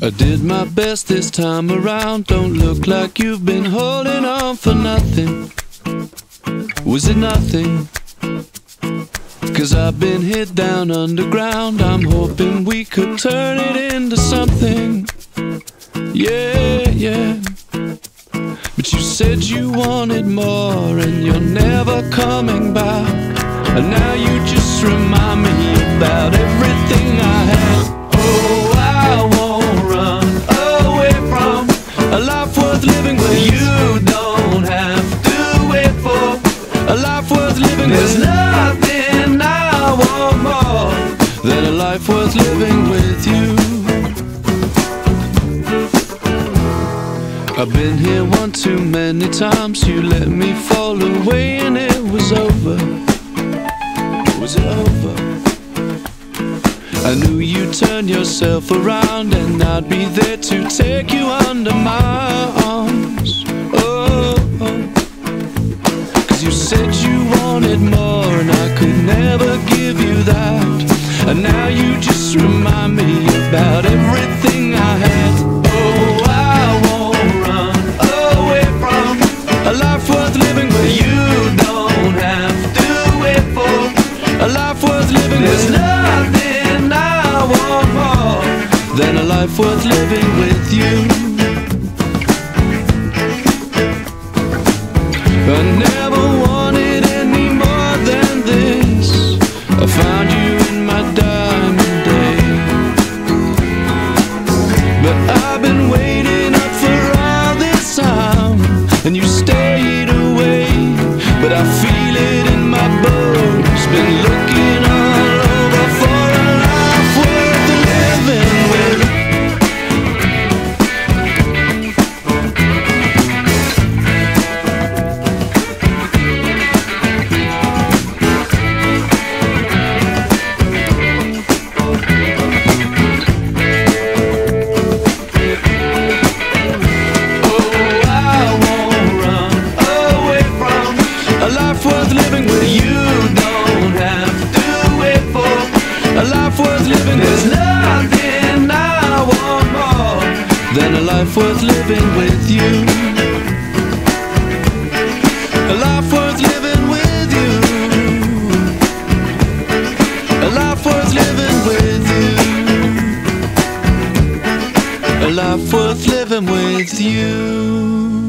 I did my best this time around. Don't look like you've been holding on for nothing. Was it nothing? Cause I've been hid down underground. I'm hoping we could turn it into something. Yeah, yeah. But you said you wanted more and you're never coming back. And now you I've been here one too many times. You let me fall away and it was over. Was it over? I knew you'd turn yourself around and I'd be there to take you under my arms. Oh, oh. Cause you said you wanted more and I could never worth living. There's nothing I want more than a life worth living with you. worth living. There's nothing I want more than a life worth living with you. A life worth living with you. A life worth living with you. A life worth living with you.